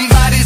somebody